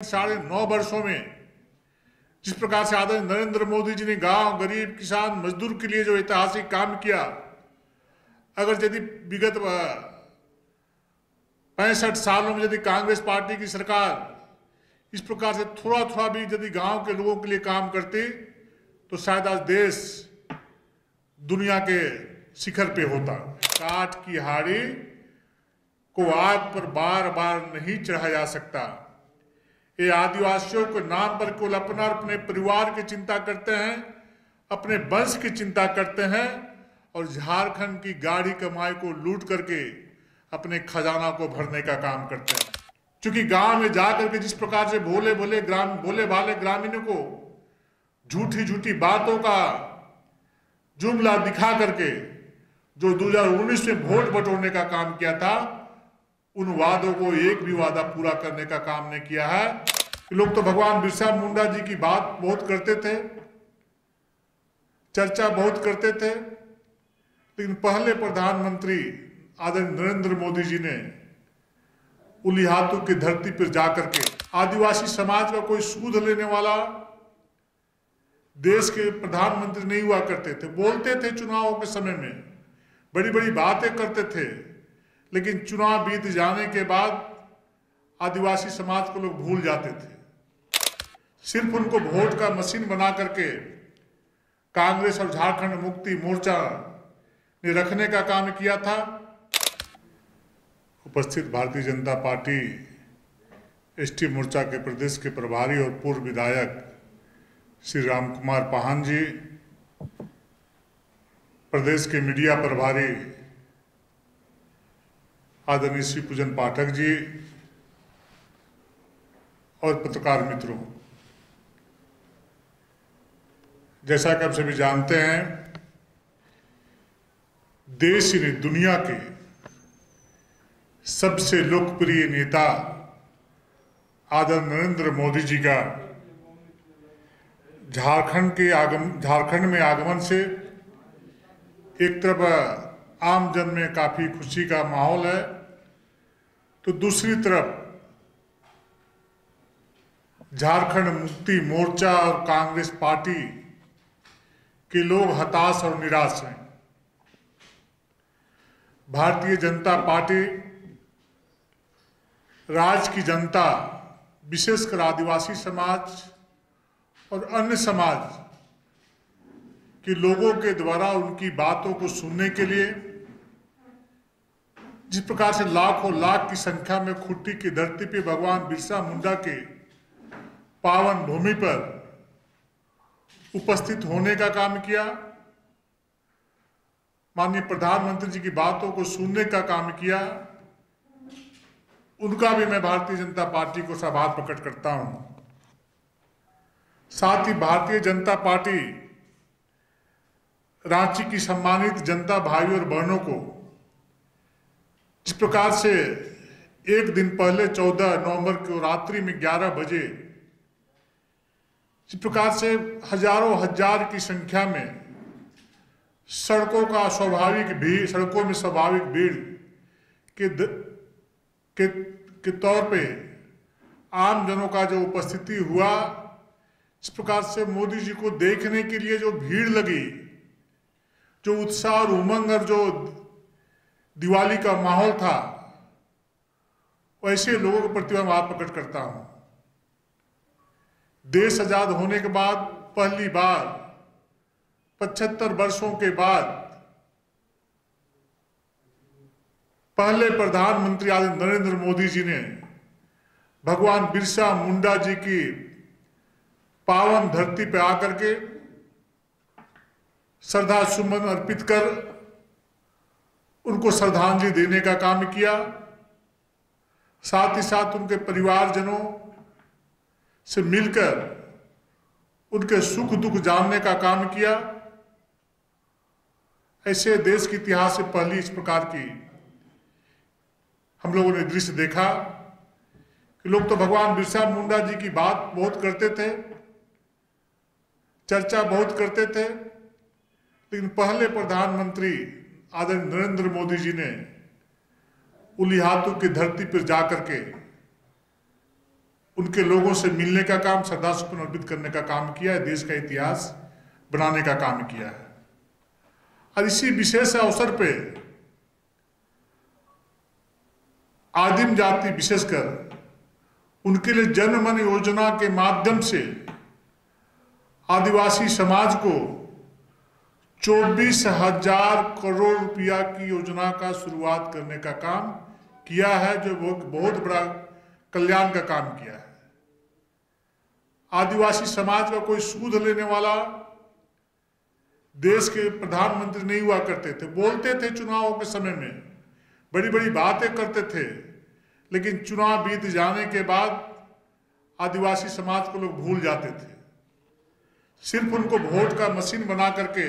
साढ़े नौ वर्षों में, जिस प्रकार से आदरणीय नरेंद्र मोदी जी ने गाँव, गरीब, किसान, मजदूर के लिए जो ऐतिहासिक काम किया, अगर यदि विगत पैंसठ सालों में यदि कांग्रेस पार्टी की सरकार इस प्रकार से थोड़ा थोड़ा भी यदि गाँव के लोगों के लिए काम करती तो शायद आज देश दुनिया के शिखर पे होता। काठ की हाड़ी को आग पर बार बार नहीं चढ़ा जा सकता। ये आदिवासियों के नाम पर केवल अपना और अपने परिवार की चिंता करते हैं, अपने वंश की चिंता करते हैं और झारखंड की गाड़ी कमाई को लूट करके अपने खजाना को भरने का काम करते हैं। क्योंकि गाँव में जाकर के जिस प्रकार से भोले भोले ग्राम, भोले भाले ग्रामीणों को झूठी झूठी बातों का जुमला दिखा करके जो 2019 में वोट बटोरने का काम किया था उन वादों को एक भी वादा पूरा करने का काम नहीं किया है। लोग तो भगवान बिरसा मुंडा जी की बात बहुत करते थे, चर्चा बहुत करते थे, लेकिन पहले प्रधानमंत्री आदरणीय नरेंद्र मोदी जी ने उलिहातू की धरती पर जाकर के आदिवासी समाज का कोई सूद लेने वाला देश के प्रधानमंत्री नहीं हुआ करते थे। बोलते थे चुनावों के समय में बड़ी बड़ी बातें करते थे। लेकिन चुनाव बीत जाने के बाद आदिवासी समाज को लोग भूल जाते थे। सिर्फ़ उनको वोट का मशीन बना करके कांग्रेस और झारखंड मुक्ति मोर्चा ने रखने का काम किया था। उपस्थित भारतीय जनता पार्टी एसटी मोर्चा के प्रदेश के प्रभारी और पूर्व विधायक श्री राम कुमार पाहन जी, प्रदेश के मीडिया प्रभारी आदरणीय श्री पूजन पाठक जी और पत्रकार मित्रों, जैसा कि आप सभी जानते हैं, देश ने दुनिया के सबसे लोकप्रिय नेता आदर नरेंद्र मोदी जी का झारखंड के आगम, झारखंड में आगमन से एक तरफ़ आम जन में काफ़ी खुशी का माहौल है तो दूसरी तरफ़, झारखंड मुक्ति मोर्चा और कांग्रेस पार्टी के लोग हताश और निराश हैं। भारतीय जनता पार्टी राज्य की जनता, विशेषकर आदिवासी समाज और अन्य समाज के लोगों के द्वारा उनकी बातों को सुनने के लिए जिस प्रकार से लाखों लाख की संख्या में खुट्टी की धरती पे भगवान बिरसा मुंडा के पावन भूमि पर उपस्थित होने का काम किया। माननीय प्रधानमंत्री जी की बातों को सुनने का काम किया। उनका भी मैं भारतीय जनता पार्टी को सभात प्रकट करता हूँ। साथ ही भारतीय जनता पार्टी रांची की सम्मानित जनता भाइयों और बहनों को जिस प्रकार से एक दिन पहले 14 नवंबर को रात्रि में 11 बजे जिस प्रकार से हज़ारों हज़ार की संख्या में सड़कों का स्वाभाविक भीड़ सड़कों में स्वाभाविक भीड़ के द, के के तौर पे आम जनों का जो उपस्थिति हुआ इस प्रकार से मोदी जी को देखने के लिए जो भीड़ लगी जो उत्साह और उमंग और जो दिवाली का माहौल था। वैसे लोगों के प्रति मैं प्रकट करता हूँ। देश आज़ाद होने के बाद पहली बार, पचहत्तर वर्षों के बाद, पहले प्रधानमंत्री आदि नरेंद्र मोदी जी ने भगवान बिरसा मुंडा जी की पावन धरती पर आकर के श्रद्धा सुमन अर्पित कर उनको श्रद्धांजलि देने का काम किया। साथ ही साथ उनके परिवारजनों से मिलकर उनके सुख दुख जानने का काम किया। ऐसे देश के इतिहास से पहली इस प्रकार की हम लोगों ने दृश्य देखा कि लोग तो भगवान बिरसा मुंडा जी की बात बहुत करते थे, चर्चा बहुत करते थे, लेकिन पहले प्रधानमंत्री आदरणीय नरेंद्र मोदी जी ने उलिहातू की धरती पर जाकर के उनके लोगों से मिलने का काम श्रद्धा सुपन अर्पित करने का काम किया है, देश का इतिहास बनाने का काम किया है। और इसी विशेष अवसर पे आदिम जाति, विशेषकर उनके लिए जन मन योजना के माध्यम से आदिवासी समाज को चौबीस हज़ार करोड़ रुपया की योजना का शुरुआत करने का काम किया है, जो बहुत बड़ा कल्याण का काम किया है। आदिवासी समाज का कोई सूद लेने वाला देश के प्रधानमंत्री नहीं हुआ करते थे। बोलते थे चुनावों के समय में बड़ी बड़ी बातें करते थे, लेकिन चुनाव बीत जाने के बाद आदिवासी समाज को लोग भूल जाते थे। सिर्फ़ उनको वोट का मशीन बना करके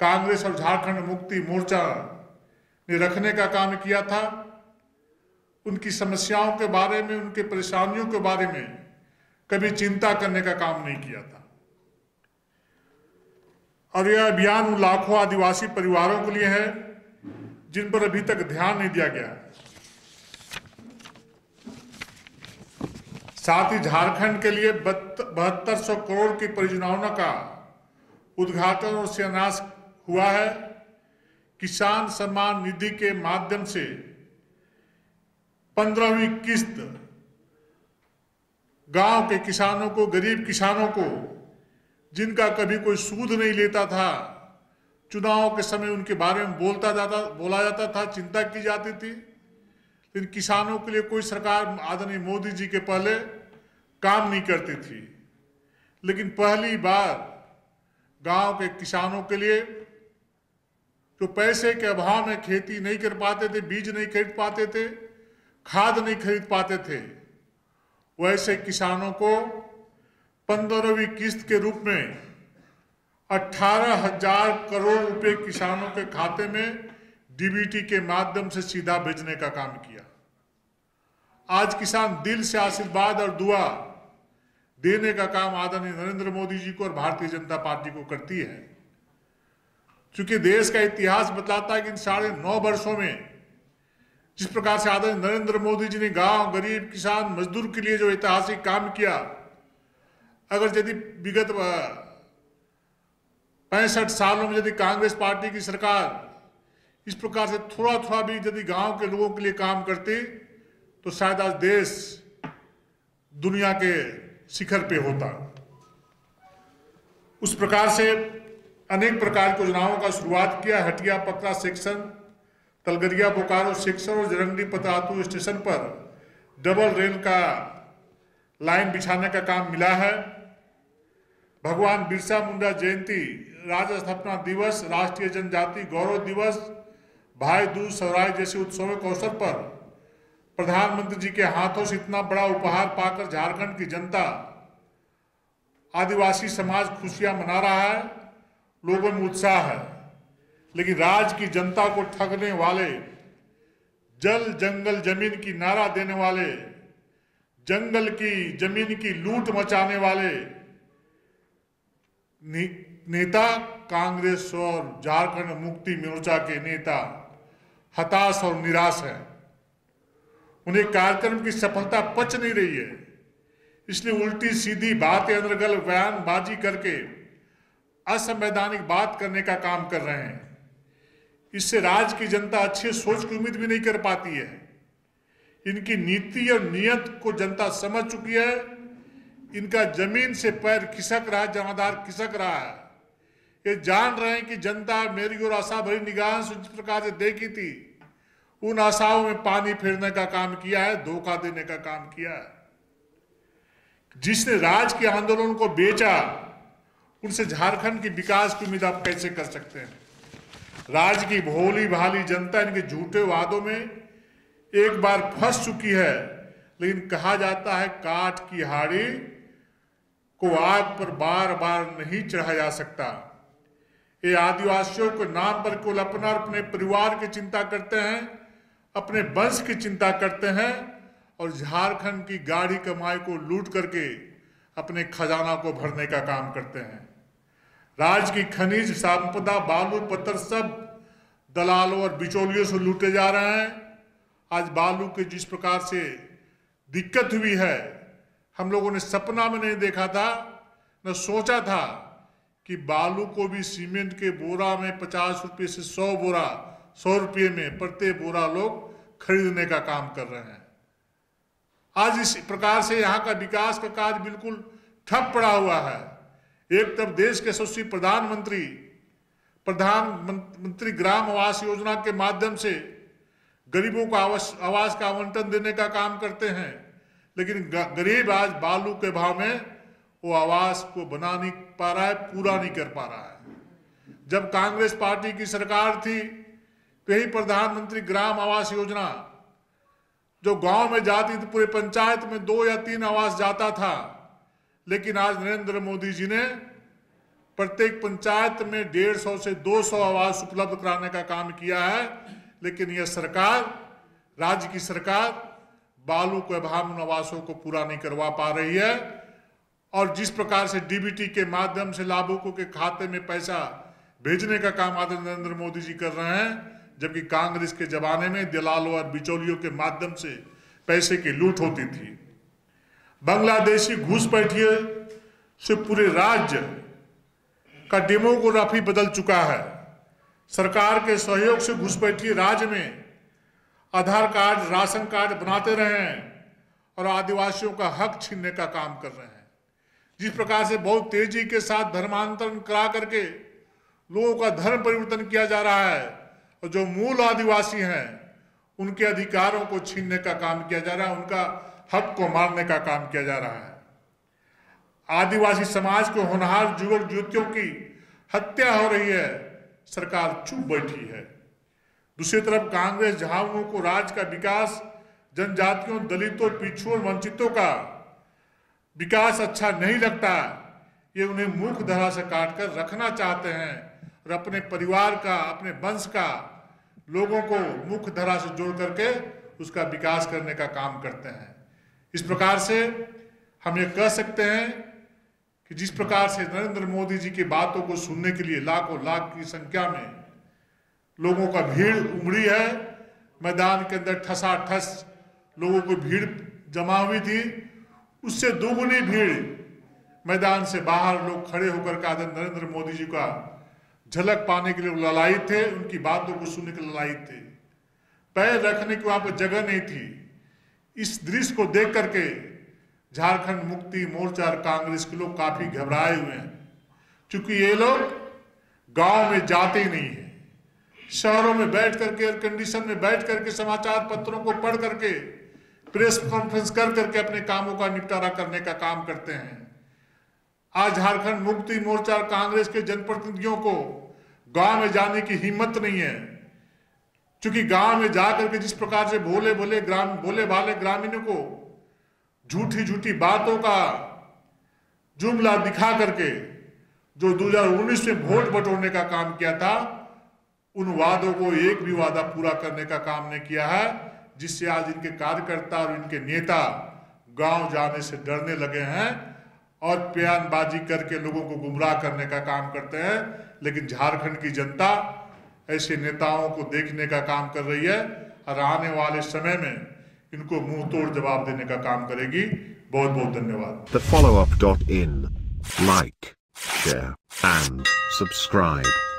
कांग्रेस और झारखंड मुक्ति मोर्चा ने रखने का काम किया था। उनकी समस्याओं के बारे में, उनके परेशानियों के बारे में कभी चिंता करने का काम नहीं किया था। और यह अभियान उन लाखों आदिवासी परिवारों के लिए है, जिन पर अभी तक ध्यान नहीं दिया गया। साथ ही झारखंड के लिए बहत्तर सौ करोड़ की परियोजनाओं का उद्घाटन और शिलान्यास हुआ है, किसान सम्मान निधि के माध्यम से पंद्रहवीं किस्त गाँव के किसानों को, गरीब किसानों को, जिनका कभी कोई सूद नहीं लेता था, चुनाव के समय उनके बारे में बोलता जाता, बोला जाता था, चिंता की जाती थी। लेकिन किसानों के लिए कोई सरकार आदरणीय मोदी जी के पहले काम नहीं करती थी। लेकिन पहली बार गाँव के किसानों के लिए जो पैसे के अभाव में खेती नहीं कर पाते थे, बीज नहीं खरीद पाते थे, खाद नहीं खरीद पाते थे। वैसे किसानों को पंद्रहवीं किस्त के रूप में अठारह हज़ार करोड़ रुपए किसानों के खाते में डीबीटी के माध्यम से सीधा भेजने का काम किया। आज किसान दिल से आशीर्वाद और दुआ देने का काम आदरणीय नरेंद्र मोदी जी को और भारतीय जनता पार्टी को करती है। क्योंकि देश का इतिहास बताता है कि इन साढ़े नौ वर्षों में जिस प्रकार से आदरणीय नरेंद्र मोदी जी ने गाँव, गरीब, किसान, मजदूर के लिए जो ऐतिहासिक काम किया, अगर यदि विगत पैंसठ सालों में यदि कांग्रेस पार्टी की सरकार इस प्रकार से थोड़ा थोड़ा भी यदि गाँव के लोगों के लिए काम करती तो शायद आज देश दुनिया के शिखर पे होता। उस प्रकार से अनेक प्रकार की योजनाओं का शुरुआत किया, हटिया पकड़ा सेक्शन, तलगरिया, बोकारो सेक्शन और जरंगडी पतातू स्टेशन पर डबल रेल का लाइन बिछाने का काम मिला है। भगवान बिरसा मुंडा जयंती राज्य स्थापना दिवस, राष्ट्रीय जनजाति गौरव दिवस, भाई दूज स्वराज जैसे उत्सवों के अवसर पर प्रधानमंत्री जी के हाथों से इतना बड़ा उपहार पाकर झारखंड की जनता, आदिवासी समाज खुशियाँ मना रहा है। लोगों में उत्साह है। लेकिन राज्य की जनता को ठगने वाले जल जंगल ज़मीन की नारा देने वाले जंगल की ज़मीन की लूट मचाने वाले ने, नेता कांग्रेस और झारखंड मुक्ति मोर्चा के नेता हताश और निराश है। उन्हें कार्यक्रम की सफलता पच नहीं रही है। इसलिए उल्टी सीधी बातें अंदरगल बयानबाजी करके असंवैधानिक बात करने का काम कर रहे हैं। इससे राज्य की जनता अच्छी सोच की उम्मीद भी नहीं कर पाती है। इनकी नीति और नियत को जनता समझ चुकी है। इनका ज़मीन से पैर खिसक रहा है, जमादार खिसक रहा है। ये जान रहे हैं कि जनता मेरी और आशा भरी निगाह से जिस प्रकार से देखी थी, उन आशाओं में पानी फेरने का काम किया है, धोखा देने का काम किया है। जिसने राज के आंदोलन को बेचा उनसे झारखंड की विकास की उम्मीद आप कैसे कर सकते हैं? राज्य की भोली भाली जनता इनके झूठे वादों में एक बार फंस चुकी है, लेकिन कहा जाता है काठ की हाड़ी को आग पर बार बार नहीं चढ़ा जा सकता। ये आदिवासियों के नाम पर केवल अपना अपने परिवार की चिंता करते हैं, अपने वंश की चिंता करते हैं और झारखंड की गाड़ी कमाई को लूट करके अपने खजाना को भरने का काम करते हैं। राज्य की खनिज संपदा, बालू, पत्थर सब दलालों और बिचौलियों से लूटे जा रहे हैं। आज बालू के जिस प्रकार से दिक्कत हुई है, हम लोगों ने सपना में नहीं देखा था, न सोचा था कि बालू को भी सीमेंट के बोरा में पचास रुपये से सौ बोरा, सौ रुपये में प्रत्येक बोरा लोग खरीदने का काम कर रहे हैं। आज इस प्रकार से यहाँ का विकास का कार्य बिल्कुल ठप पड़ा हुआ है। एक तरफ़ देश के यशस्वी प्रधानमंत्री प्रधानमंत्री ग्राम आवास योजना के माध्यम से गरीबों को आवास आवास का आवंटन देने का काम करते हैं, लेकिन गरीब आज बालू के भाव में वो आवास को बना नहीं पा रहा है, पूरा नहीं कर पा रहा है। जब कांग्रेस पार्टी की सरकार थी तो यही प्रधानमंत्री ग्राम आवास योजना, जो गाँव में जाती थी, पूरे पंचायत में दो या तीन आवास जाता था लेकिन आज नरेंद्र मोदी जी ने प्रत्येक पंचायत में डेढ़ सौ से दो सौ आवास उपलब्ध कराने का काम किया है। लेकिन यह सरकार, राज्य की सरकार बालू के अभाव आवासों को पूरा नहीं करवा पा रही है। और जिस प्रकार से डीबीटी के माध्यम से लाभुकों के खाते में पैसा भेजने का काम आदरणीय नरेंद्र मोदी जी कर रहे हैं, जबकि कांग्रेस के जमाने में दलालों और बिचौलियों के माध्यम से पैसे की लूट होती थी। बांग्लादेशी घुसपैठिए से पूरे राज्य का डेमोग्राफी बदल चुका है। सरकार के सहयोग से घुसपैठिए राज्य में आधार कार्ड, राशन कार्ड बनाते रहे हैं और आदिवासियों का हक छीनने का काम कर रहे हैं। जिस प्रकार से बहुत तेज़ी के साथ धर्मांतरण करा करके लोगों का धर्म परिवर्तन किया जा रहा है और जो मूल आदिवासी हैं, उनके अधिकारों को छीनने का काम किया जा रहा है। उनका हक को मारने का काम किया जा रहा है। आदिवासी समाज को होनहार युवक युवतियों की हत्या हो रही है। सरकार चुप बैठी है। दूसरी तरफ़ कांग्रेस झामुओं को राज्य का विकास, जनजातियों, दलितों पिछुओं वंचितों का विकास अच्छा नहीं लगता। ये उन्हें मुख्य धरा से काट कर रखना चाहते हैं और अपने परिवार का, अपने वंश का, लोगों को मुख्य धरा से जोड़ करके उसका विकास करने का काम करते हैं। इस प्रकार से हम ये कह सकते हैं कि जिस प्रकार से नरेंद्र मोदी जी की बातों को सुनने के लिए लाखों लाख की संख्या में लोगों का भीड़ उमड़ी है, मैदान के अंदर ठसा ठस लोगों की भीड़ जमा हुई थी, उससे दोगुनी भीड़ मैदान से बाहर लोग खड़े होकर के आदर नरेंद्र मोदी जी का झलक पाने के लिए ललाई थे, उनकी बातों को सुनने के लिए ललाई थे। पैर रखने की वहाँ पर जगह नहीं थी। इस दृश्य को देख करके झारखंड मुक्ति मोर्चा और कांग्रेस के लोग काफ़ी घबराए हुए हैं। क्योंकि ये लोग गाँव में जाते ही नहीं है। शहरों में बैठ करके एयर कंडीशन में बैठ करके, समाचार पत्रों को पढ़ करके प्रेस कॉन्फ्रेंस कर करके अपने कामों का निपटारा करने का काम करते हैं। आज झारखंड मुक्ति मोर्चा और कांग्रेस के जनप्रतिनिधियों को गाँव में जाने की हिम्मत नहीं है। क्योंकि गाँव में जाकर के जिस प्रकार से भोले भोले ग्राम भोले भाले ग्रामीणों को झूठी झूठी बातों का जुमला दिखा करके जो 2019 में वोट बटोरने का काम किया था, उन वादों को एक भी वादा पूरा करने का काम नहीं किया है, जिससे आज इनके कार्यकर्ता और इनके नेता गाँव जाने से डरने लगे हैं और बयानबाजी करके लोगों को गुमराह करने का काम करते हैं। लेकिन झारखंड की जनता ऐसे नेताओं को देखने का काम कर रही है और आने वाले समय में इनको मुँह तोड़ जवाब देने का काम करेगी। बहुत बहुत धन्यवाद। The follow up dot in like, share, and subscribe.